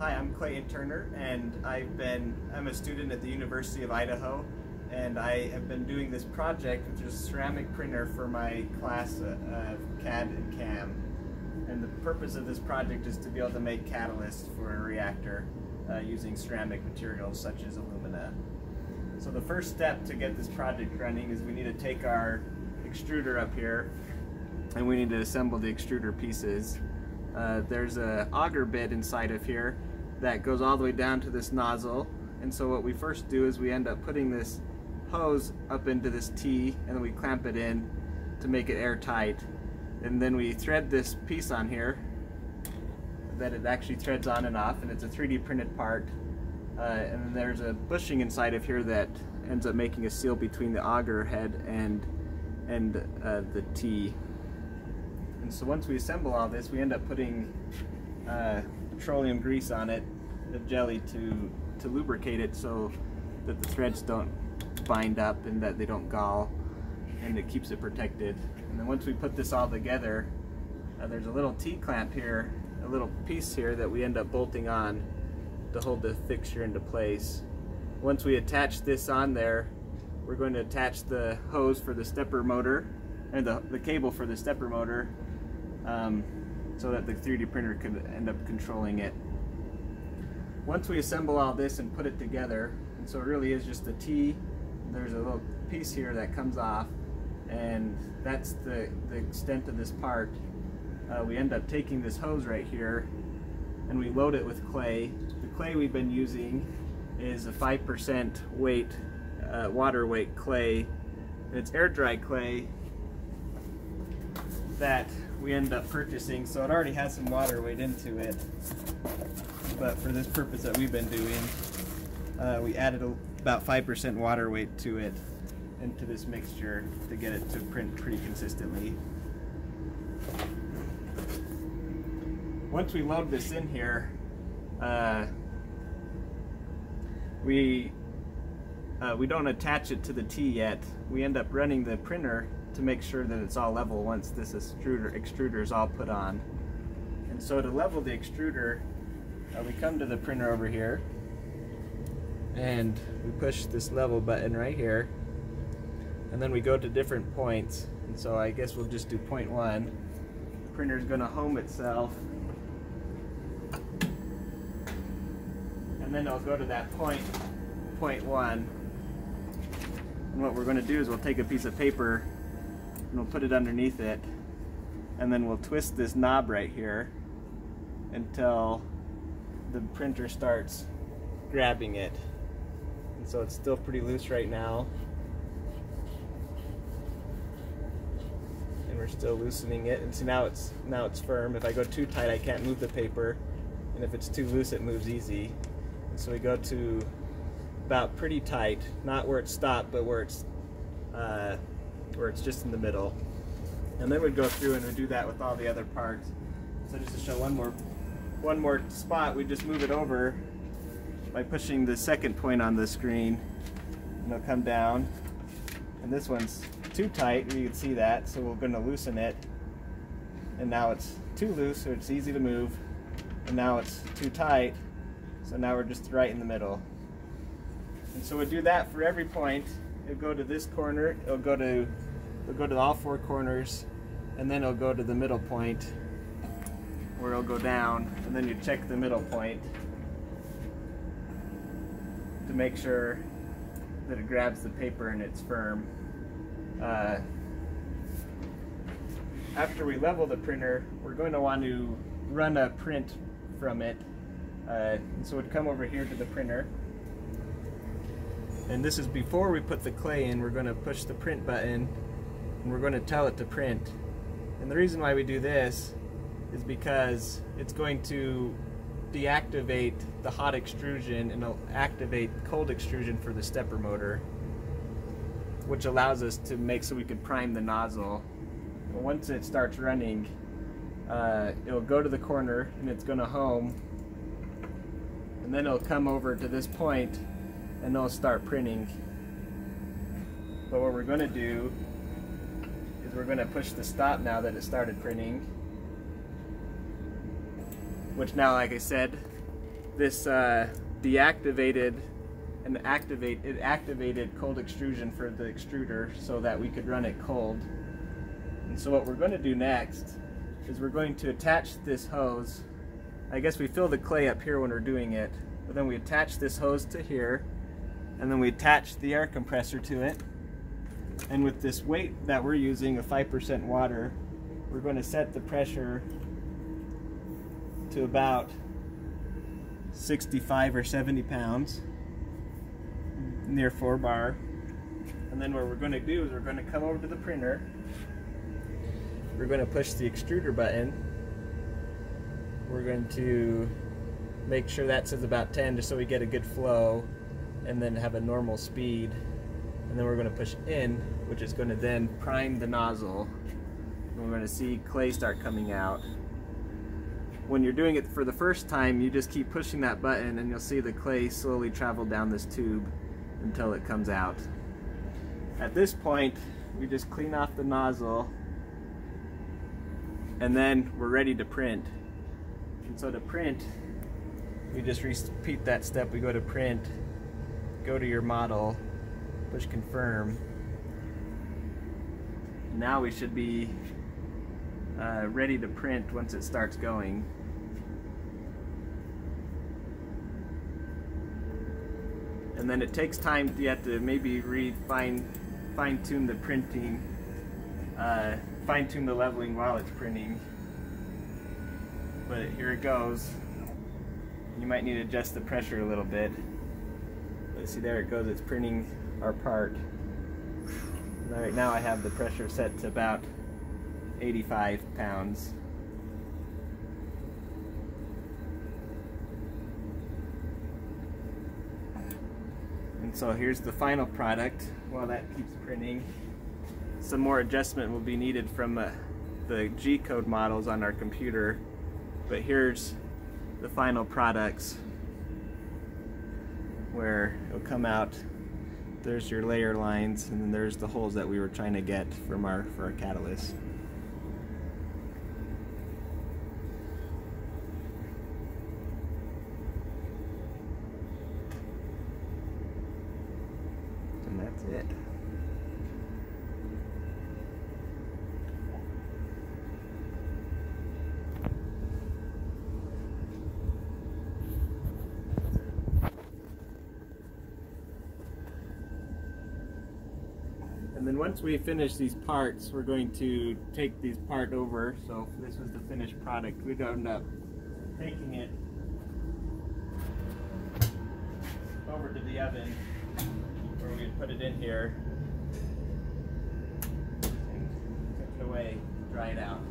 Hi, I'm Clayton Turner, and I've been I'm a student at the University of Idaho, and I have been doing this project with a ceramic printer for my class uh, of CAD and CAM. And the purpose of this project is to be able to make catalyst for a reactor uh, using ceramic materials such as alumina. So the first step to get this project running is we need to take our extruder up here and we need to assemble the extruder pieces. Uh, there's a auger bit inside of here that goes all the way down to this nozzle. And so what we first do is we end up putting this hose up into this T and then we clamp it in to make it airtight. And then we thread this piece on here that it actually threads on and off and it's a 3D printed part. Uh, and there's a bushing inside of here that ends up making a seal between the auger head and and uh, the T. And so once we assemble all this, we end up putting uh, petroleum grease on it, the jelly to, to lubricate it so that the threads don't bind up and that they don't gall and it keeps it protected. And then once we put this all together, uh, there's a little T-clamp here, a little piece here that we end up bolting on to hold the fixture into place. Once we attach this on there, we're going to attach the hose for the stepper motor and the, the cable for the stepper motor um, so that the 3D printer could end up controlling it. Once we assemble all this and put it together, and so it really is just a T, there's a little piece here that comes off, and that's the, the extent of this part. Uh, we end up taking this hose right here, and we load it with clay. The clay we've been using is a 5% weight, uh, water weight clay. It's air dry clay that we end up purchasing, so it already has some water weight into it. But for this purpose that we've been doing, uh, we added a, about 5% water weight to it, into this mixture to get it to print pretty consistently. Once we load this in here, uh, we uh, we don't attach it to the T yet. We end up running the printer to make sure that it's all level once this extruder, extruder is all put on. And so to level the extruder, uh, we come to the printer over here. And we push this level button right here. And then we go to different points. And so I guess we'll just do point one. The printer is going to home itself. And then it'll go to that point point one. And what we're going to do is we'll take a piece of paper and we'll put it underneath it. And then we'll twist this knob right here until the printer starts grabbing it. And so it's still pretty loose right now. And we're still loosening it. And see now it's now it's firm. If I go too tight I can't move the paper. And if it's too loose it moves easy. And so we go to about pretty tight. Not where it stopped but where it's uh, where it's just in the middle. And then we'd go through and we'd do that with all the other parts. So just to show one more, one more spot, we just move it over by pushing the second point on the screen and it'll come down. And this one's too tight, you can see that, so we're gonna loosen it. And now it's too loose, so it's easy to move. And now it's too tight, so now we're just right in the middle. And so we'd do that for every point it'll go to this corner, it'll go to it'll go to all four corners, and then it'll go to the middle point where it'll go down, and then you check the middle point to make sure that it grabs the paper and it's firm. Uh, after we level the printer, we're going to want to run a print from it. Uh, so we'd come over here to the printer and this is before we put the clay in, we're going to push the print button and we're going to tell it to print. And the reason why we do this is because it's going to deactivate the hot extrusion and activate cold extrusion for the stepper motor which allows us to make so we can prime the nozzle. But once it starts running, uh, it'll go to the corner and it's going to home and then it'll come over to this point and they'll start printing. But what we're going to do is we're going to push the stop now that it started printing. Which now, like I said, this uh, deactivated and activate it activated cold extrusion for the extruder so that we could run it cold. And so what we're going to do next is we're going to attach this hose. I guess we fill the clay up here when we're doing it, but then we attach this hose to here, and then we attach the air compressor to it. And with this weight that we're using, a 5% water, we're going to set the pressure to about 65 or 70 pounds near 4 bar. And then what we're going to do is we're going to come over to the printer. We're going to push the extruder button. We're going to make sure that says about 10 just so we get a good flow and then have a normal speed. And then we're going to push in, which is going to then prime the nozzle. And we're going to see clay start coming out. When you're doing it for the first time, you just keep pushing that button and you'll see the clay slowly travel down this tube until it comes out. At this point, we just clean off the nozzle and then we're ready to print. And so to print, we just repeat that step. We go to print, go to your model, push confirm. Now we should be uh, ready to print once it starts going. and then it takes time you have to maybe refine fine tune the printing uh, fine tune the leveling while it's printing but here it goes you might need to adjust the pressure a little bit see there it goes. It's printing our part. Right now I have the pressure set to about 85 pounds. And so here's the final product while that keeps printing. Some more adjustment will be needed from uh, the G-code models on our computer, but here's the final products where it'll come out there's your layer lines and then there's the holes that we were trying to get from our for our catalyst. And that's it. And then once we finish these parts, we're going to take these part over. So this was the finished product. We'd end up taking it over to the oven where we put it in here and cook it away, dry it out.